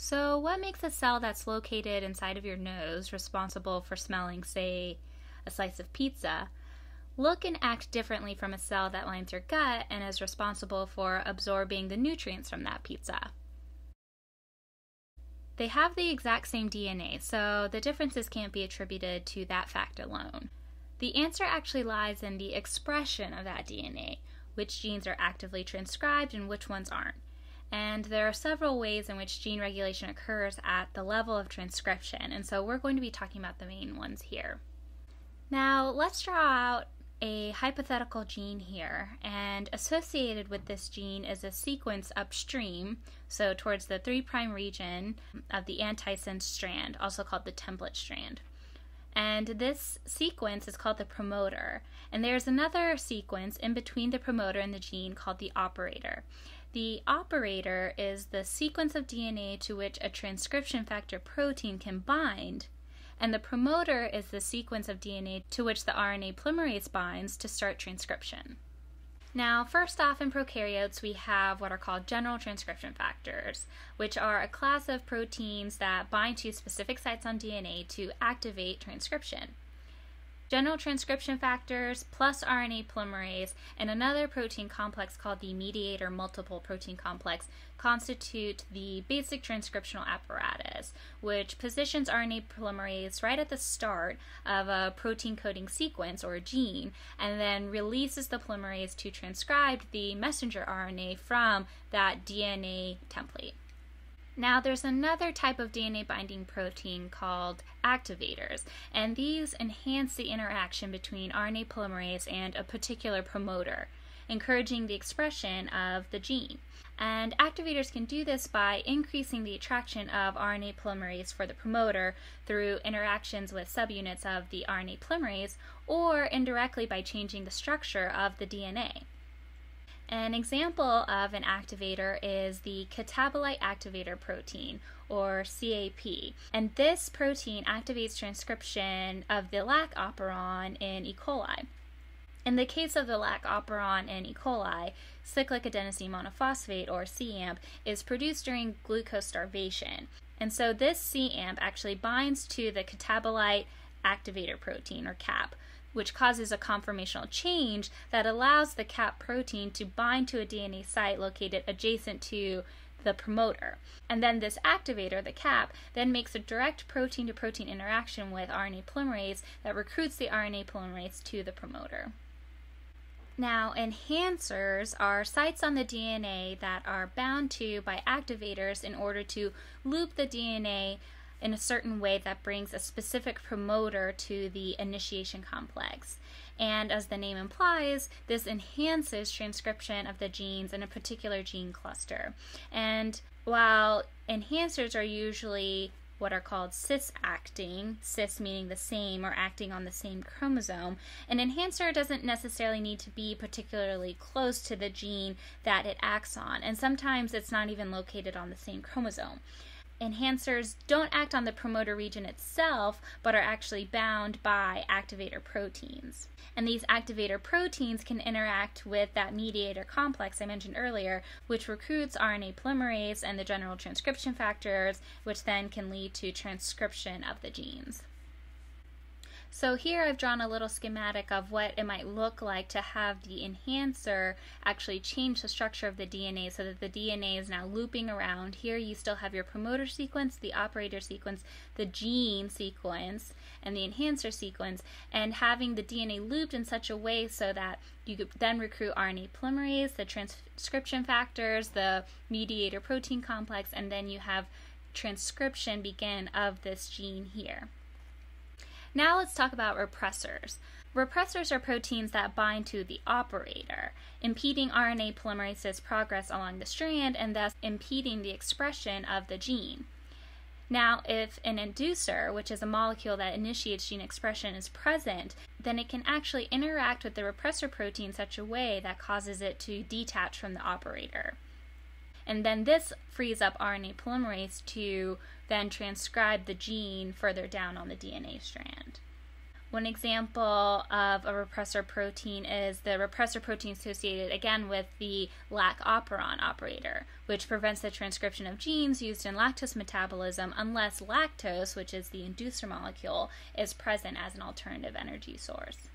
So, what makes a cell that's located inside of your nose responsible for smelling, say, a slice of pizza, look and act differently from a cell that lines your gut and is responsible for absorbing the nutrients from that pizza? They have the exact same DNA, so the differences can't be attributed to that fact alone. The answer actually lies in the expression of that DNA, which genes are actively transcribed and which ones aren't. And there are several ways in which gene regulation occurs at the level of transcription, and so we're going to be talking about the main ones here. Now, let's draw out a hypothetical gene here, and associated with this gene is a sequence upstream, so towards the 3' region of the antisense strand, also called the template strand. And this sequence is called the promoter. And there's another sequence in between the promoter and the gene called the operator. The operator is the sequence of DNA to which a transcription factor protein can bind, and the promoter is the sequence of DNA to which the RNA polymerase binds to start transcription. Now, first off, in prokaryotes, we have what are called general transcription factors, which are a class of proteins that bind to specific sites on DNA to activate transcription general transcription factors plus RNA polymerase and another protein complex called the mediator multiple protein complex constitute the basic transcriptional apparatus, which positions RNA polymerase right at the start of a protein coding sequence or gene and then releases the polymerase to transcribe the messenger RNA from that DNA template. Now, there's another type of DNA binding protein called activators, and these enhance the interaction between RNA polymerase and a particular promoter, encouraging the expression of the gene. And activators can do this by increasing the attraction of RNA polymerase for the promoter through interactions with subunits of the RNA polymerase or indirectly by changing the structure of the DNA. An example of an activator is the catabolite activator protein, or CAP. And this protein activates transcription of the lac operon in E. coli. In the case of the lac operon in E. coli, cyclic adenosine monophosphate, or CAMP, is produced during glucose starvation. And so this CAMP actually binds to the catabolite activator protein, or CAP, which causes a conformational change that allows the cap protein to bind to a DNA site located adjacent to the promoter. And then this activator, the cap, then makes a direct protein to protein interaction with RNA polymerase that recruits the RNA polymerase to the promoter. Now, enhancers are sites on the DNA that are bound to by activators in order to loop the DNA in a certain way that brings a specific promoter to the initiation complex. And as the name implies, this enhances transcription of the genes in a particular gene cluster. And while enhancers are usually what are called cis acting, cis meaning the same or acting on the same chromosome. An enhancer doesn't necessarily need to be particularly close to the gene that it acts on, and sometimes it's not even located on the same chromosome enhancers don't act on the promoter region itself, but are actually bound by activator proteins. And these activator proteins can interact with that mediator complex I mentioned earlier, which recruits RNA polymerase and the general transcription factors, which then can lead to transcription of the genes. So here I've drawn a little schematic of what it might look like to have the enhancer actually change the structure of the DNA so that the DNA is now looping around. Here you still have your promoter sequence, the operator sequence, the gene sequence, and the enhancer sequence, and having the DNA looped in such a way so that you could then recruit RNA polymerase, the transcription factors, the mediator protein complex, and then you have transcription begin of this gene here. Now let's talk about repressors. Repressors are proteins that bind to the operator, impeding RNA polymerase's progress along the strand and thus impeding the expression of the gene. Now, if an inducer, which is a molecule that initiates gene expression, is present, then it can actually interact with the repressor protein in such a way that causes it to detach from the operator. And then this frees up RNA polymerase to then transcribe the gene further down on the DNA strand. One example of a repressor protein is the repressor protein associated again with the lac operon operator, which prevents the transcription of genes used in lactose metabolism unless lactose, which is the inducer molecule, is present as an alternative energy source.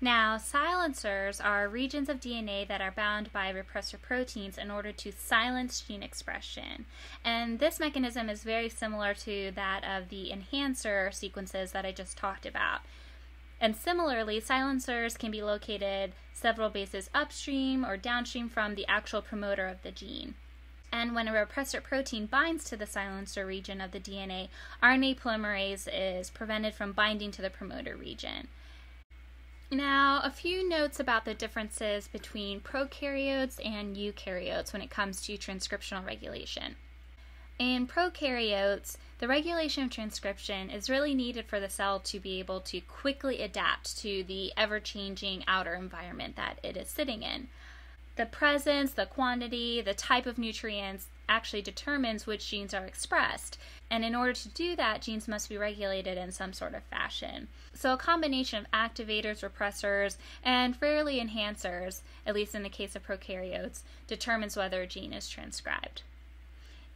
Now, silencers are regions of DNA that are bound by repressor proteins in order to silence gene expression. And this mechanism is very similar to that of the enhancer sequences that I just talked about. And similarly, silencers can be located several bases upstream or downstream from the actual promoter of the gene. And when a repressor protein binds to the silencer region of the DNA, RNA polymerase is prevented from binding to the promoter region. Now, a few notes about the differences between prokaryotes and eukaryotes when it comes to transcriptional regulation. In prokaryotes, the regulation of transcription is really needed for the cell to be able to quickly adapt to the ever changing outer environment that it is sitting in. The presence, the quantity, the type of nutrients actually determines which genes are expressed. And in order to do that, genes must be regulated in some sort of fashion. So, a combination of activators, repressors, and rarely enhancers, at least in the case of prokaryotes, determines whether a gene is transcribed.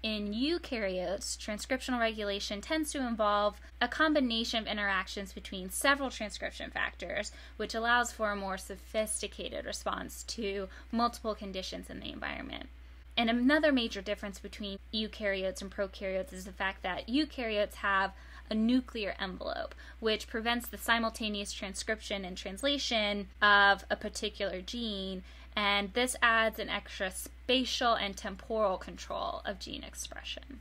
In eukaryotes, transcriptional regulation tends to involve a combination of interactions between several transcription factors, which allows for a more sophisticated response to multiple conditions in the environment. And another major difference between eukaryotes and prokaryotes is the fact that eukaryotes have a nuclear envelope, which prevents the simultaneous transcription and translation of a particular gene and this adds an extra spatial and temporal control of gene expression.